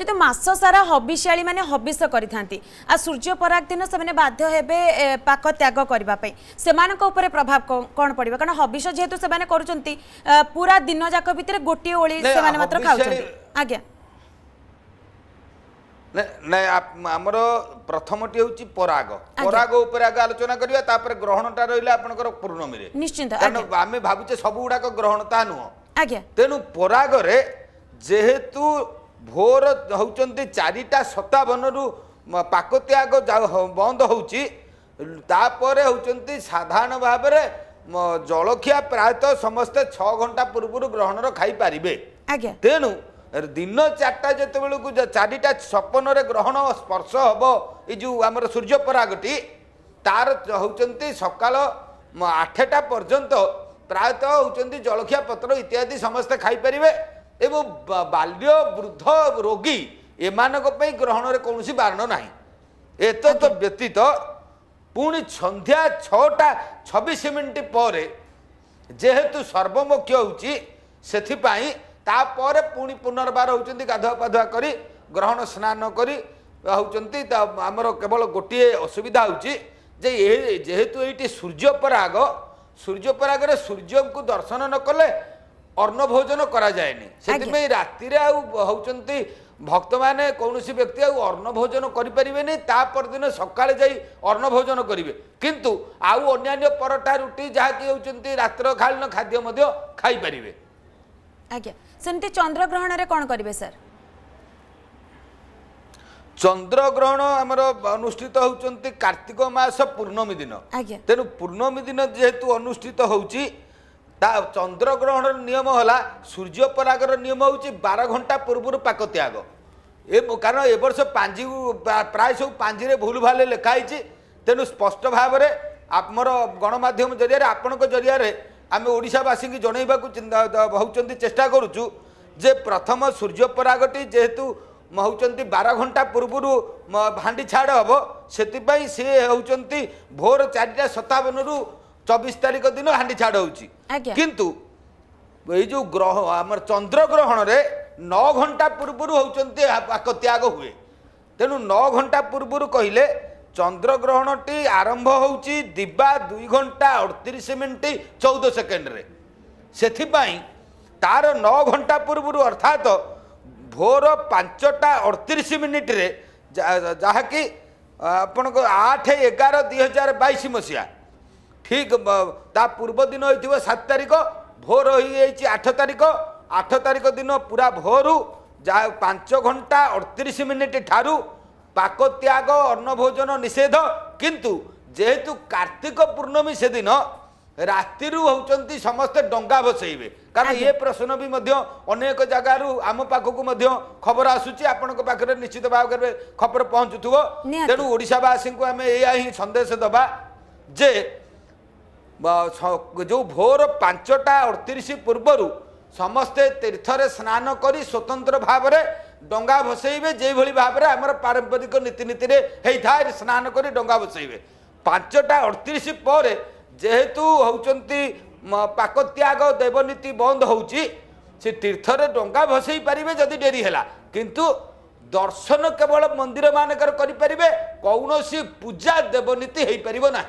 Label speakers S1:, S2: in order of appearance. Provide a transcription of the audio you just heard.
S1: ଯେହେତୁ ମାସ ସାରା ହବିଷ୍ୟାଳୀ ମାନେ ହବିଷ କରିଥାନ୍ତି ଆଉ ସୂର୍ଯ୍ୟ ପରାଗ ଦିନ ସେମାନେ ବାଧ୍ୟ ହେବେ ପାକ ତ୍ୟାଗ କରିବା ପାଇଁ। ସେମାନଙ୍କ ଉପରେ ପ୍ରଭାବ କଣ- ପଡିବ? କାରଣ ହବିଷ ଯେହେତୁ ସେମାନେ କରୁଛନ୍ତି ପୁରା ଦିନ ଯାକ ଭିତରେ ଗୋଟିଏ ଓଳି
S2: ନାଇଁ,
S1: ସେମାନେ ମାତ୍ର ଖାଉଛନ୍ତି। ଆଜ୍ଞା।
S2: ନାଇଁ ଆମର ପ୍ରଥମଟି ହେଉଛି ପରାଗ। ପରାଗ ଉପରେ ଆଗ ଆଲୋଚନା କରିବା ତାପରେ ଗ୍ରହଣଟା ରହିଲା ଆପଣଙ୍କର ପୂର୍ଣ୍ଣମୀରେ।
S1: ନିଶ୍ଚିନ୍ତ
S2: ଆମେ ଭାବୁଛେ ସବୁ ଗୁଡାକ ଗ୍ରହଣ ତାହା ନୁହଁ।
S1: ଆଜ୍ଞା।
S2: ତେଣୁ ପରାଗରେ ଯେହେତୁ ଭୋର ହେଉଛନ୍ତି ଚାରିଟା ସତାବନରୁ ପାକତ୍ୟାଗ ବନ୍ଦ ହେଉଛି ତାପରେ ହେଉଛନ୍ତି ସାଧାରଣ ଭାବରେ ଜଳଖିଆ ପ୍ରାୟତଃ ସମସ୍ତେ ଛଅ ଘଣ୍ଟା ପୂର୍ବରୁ ଗ୍ରହଣର ଖାଇପାରିବେ।
S1: ଆଜ୍ଞା।
S2: ତେଣୁ ଦିନ ଚାରିଟା ଯେତେବେଳକୁ ଚାରିଟା ଛପନରେ ଗ୍ରହଣ ସ୍ପର୍ଶ ହବ ଏଇ ଯେଉଁ ଆମର ସୂର୍ଯ୍ୟ ପରାଗଟି ତାର ହେଉଛନ୍ତି ସକାଳ ଆଠଟା ପର୍ଯ୍ୟନ୍ତ। ପ୍ରାୟତଃ ହେଉଛନ୍ତି ଜଳଖିଆ ପତ୍ର ଇତ୍ୟାଦି ସମସ୍ତେ ଖାଇପାରିବେ। ଏବଂ ବାଲ୍ୟ ବୃଦ୍ଧ ରୋଗୀ ଏମାନଙ୍କ ପାଇଁ ଗ୍ରହଣରେ କୌଣସି ବାରଣ ନାହିଁ। ଏତଦ୍ ବ୍ୟତୀତ ପୁଣି ସନ୍ଧ୍ୟା ଛଅଟା ଛବିଶ ମିନିଟ୍ ପରେ ଯେହେତୁ ସର୍ବମୁଖ୍ୟ ହେଉଛି ସେଥିପାଇଁ ତାପରେ ପୁଣି ପୁନର୍ବାର ହେଉଛନ୍ତି ଗାଧୁଆ ପାଧୁଆ କରି ଗ୍ରହଣ ସ୍ନାନ କରି ହେଉଛନ୍ତି ତା ଆମର କେବଳ ଗୋଟିଏ ଅସୁବିଧା ହେଉଛି ଯେ ଯେହେତୁ ଏଇଠି ସୂର୍ଯ୍ୟପରାଗ ସୂର୍ଯ୍ୟପରାଗରେ ସୂର୍ଯ୍ୟଙ୍କୁ ଦର୍ଶନ ନ କଲେ ଅନ୍ନ ଭୋଜନ କରାଯାଏନି ସେଥିପାଇଁ ରାତିରେ ଆଉ ହେଉଛନ୍ତି ଭକ୍ତମାନେ କୌଣସି ବ୍ୟକ୍ତି ଆଉ ଅନ୍ନ ଭୋଜନ କରିପାରିବେନି ତା ପରଦିନ ସକାଳେ ଯାଇ ଅନ୍ନ ଭୋଜନ କରିବେ। କିନ୍ତୁ ଆଉ ଅନ୍ୟାନ୍ୟ ପରଟା ରୁଟି ଯାହାକି ହେଉଛନ୍ତି ରାତ୍ର କାଳୀନ ଖାଦ୍ୟ ମଧ୍ୟ ଖାଇପାରିବେ।
S1: ଆଜ୍ଞା। ସେମିତି ଚନ୍ଦ୍ରଗ୍ରହଣରେ କଣ କରିବେ ସାର୍?
S2: ଚନ୍ଦ୍ରଗ୍ରହଣ ଆମର ଅନୁଷ୍ଠିତ ହେଉଛନ୍ତି କାର୍ତ୍ତିକ ମାସ ପୂର୍ଣ୍ଣମୀ ଦିନ।
S1: ଆଜ୍ଞା।
S2: ତେଣୁ ପୂର୍ଣ୍ଣମୀ ଦିନ ଯେହେତୁ ଅନୁଷ୍ଠିତ ହେଉଛି ତା ଚନ୍ଦ୍ରଗ୍ରହଣର ନିୟମ ହେଲା ସୂର୍ଯ୍ୟପରାଗର ନିୟମ ହେଉଛି ବାର ଘଣ୍ଟା ପୂର୍ବରୁ ପାକ ତ୍ୟାଗ। ଏ କାରଣ ଏ ବର୍ଷ ପାଞ୍ଜି ପ୍ରାୟ ସବୁ ପାଞ୍ଜିରେ ଭୁଲ ଭାଲ ଲେଖା ହେଇଛି। ତେଣୁ ସ୍ପଷ୍ଟ ଭାବରେ ଆମର ଗଣମାଧ୍ୟମ ଜରିଆରେ ଆପଣଙ୍କ ଜରିଆରେ ଆମେ ଓଡ଼ିଶାବାସୀଙ୍କୁ ଜଣାଇବାକୁ ଚିନ୍ତା- ହେଉଛନ୍ତି ଚେଷ୍ଟା କରୁଛୁ ଯେ ପ୍ରଥମ ସୂର୍ଯ୍ୟପରାଗଟି ଯେହେତୁ ମ- ହେଉଛନ୍ତି ବାର ଘଣ୍ଟା ପୂର୍ବରୁ ମ- ଭାଣ୍ଡି ଛାଡ଼ ହେବ ସେଥିପାଇଁ ସିଏ ହେଉଛନ୍ତି ଭୋର ଚାରିଟା ସତାବନରୁ ଚବିଶ ତାରିଖ ଦିନ ହାଣ୍ଡି ଛାଡ଼ ହେଉଛି। କିନ୍ତୁ ଏଇ ଯେଉଁ ଗ୍ରହ ଆମର ଚନ୍ଦ୍ରଗ୍ରହଣରେ ନଅ ଘଣ୍ଟା ପୂର୍ବରୁ ହେଉଛନ୍ତି ପାକ ତ୍ୟାଗ ହୁଏ। ତେଣୁ ନଅ ଘଣ୍ଟା ପୂର୍ବରୁ କହିଲେ ଚନ୍ଦ୍ରଗ୍ରହଣଟି ଆରମ୍ଭ ହେଉଛି ଦିବା ଦୁଇ ଘଣ୍ଟା ଅଠତିରିଶ ମିନିଟ୍ ଚଉଦ ସେକେଣ୍ଡରେ। ସେଥିପାଇଁ ତାର ନଅ ଘଣ୍ଟା ପୂର୍ବରୁ ଅର୍ଥାତ ଭୋର ପାଞ୍ଚଟା ଅଠତିରିଶ ମିନିଟ୍ରେ ଯାହାକି ଆପଣଙ୍କ ଆଠ ଏଗାର ଦୁଇ ହଜାର ବାଇଶ ମସିହା ଠିକ୍ ତା ପୂର୍ବ ଦିନ ହେଇଥିବ ସାତ ତାରିଖ ଭୋର ହେଇଯାଇଛି ଆଠ ତାରିଖ ଆଠ ତାରିଖ ଦିନ ପୁରା ଭୋରୁ ଯାହା ପାଞ୍ଚ ଘଣ୍ଟା ଅଠତିରିଶ ମିନିଟ୍ ଠାରୁ ପାକ ତ୍ୟାଗ ଅନ୍ନ ଭୋଜନ ନିଷେଧ କିନ୍ତୁ ଯେହେତୁ କାର୍ତ୍ତିକ ପୂର୍ଣ୍ଣମୀ ସେଦିନ ରାତିରୁ ହେଉଛନ୍ତି ସମସ୍ତେ ଡଙ୍ଗା ଭସେଇବେ କାରଣ। ଏ ପ୍ରଶ୍ନ ବି ମଧ୍ୟ ଅନେକ ଜାଗାରୁ ଆମ ପାଖକୁ ମଧ୍ୟ ଖବର ଆସୁଛି ଆପଣଙ୍କ ପାଖରେ ନିଶ୍ଚିତ ଭାବରେ ଖବର ପହଞ୍ଚୁଥିବ। ତେଣୁ ଓଡ଼ିଶାବାସୀଙ୍କୁ ଆମେ ଏଇଆ ହିଁ ସନ୍ଦେଶ ଦେବା ଯେ ଯୋଉ ଭୋର ପାଞ୍ଚଟା ଅଠତିରିଶ ପୂର୍ବରୁ ସମସ୍ତେ ତୀର୍ଥରେ ସ୍ନାନ କରି ସ୍ୱତନ୍ତ୍ର ଭାବରେ ଡଙ୍ଗା ଭସେଇବେ ଯେଭଳି ଭାବରେ ଆମର ପାରମ୍ପରିକ ନୀତିନୀତିରେ ହେଇଥାଏ ସ୍ନାନ କରି ଡଙ୍ଗା ଭସେଇବେ। ପାଞ୍ଚଟା ଅଠତିରିଶ ପରେ ଯେହେତୁ ହେଉଛନ୍ତି ପାକତ୍ୟାଗ ଦେବନୀତି ବନ୍ଦ ହେଉଛି ସେ ତୀର୍ଥରେ ଡଙ୍ଗା ଭସେଇ ପାରିବେ ଯଦି ଡେରି ହେଲା। କିନ୍ତୁ ଦର୍ଶନ କେବଳ ମନ୍ଦିର ମାନଙ୍କରେ କରିପାରିବେ କୌଣସି ପୂଜା ଦେବନୀତି ହେଇପାରିବ ନାହିଁ।